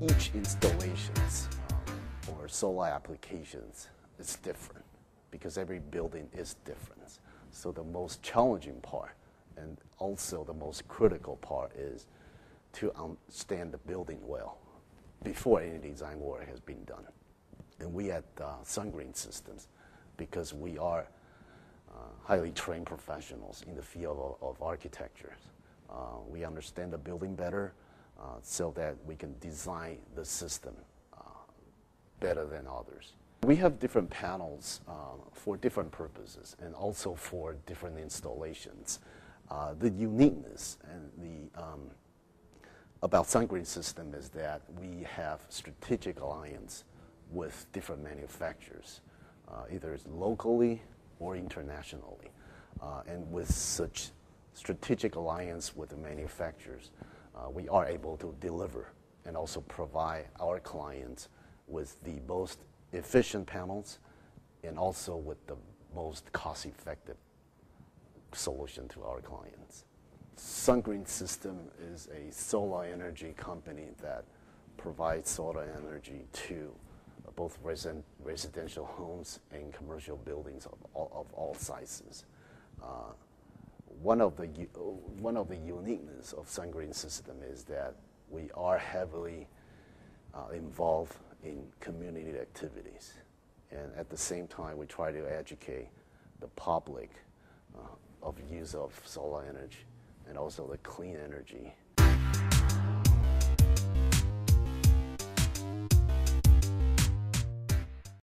each installations or solar applications is different because every building is different. So the most challenging part and also the most critical part is to understand the building well before any design work has been done. And we at uh, SunGreen Systems, because we are uh, highly trained professionals in the field of, of architecture, uh, we understand the building better so that we can design the system uh, better than others. We have different panels uh, for different purposes and also for different installations. Uh, the uniqueness and the um, about SunGreen system is that we have strategic alliance with different manufacturers, uh, either locally or internationally. Uh, and with such strategic alliance with the manufacturers, uh, we are able to deliver and also provide our clients with the most efficient panels and also with the most cost-effective solution to our clients. SunGreen System is a solar energy company that provides solar energy to both resi residential homes and commercial buildings of all, of all sizes. Uh, one of the one of the uniqueness of SunGreen System is that we are heavily uh, involved in community activities, and at the same time we try to educate the public uh, of use of solar energy and also the clean energy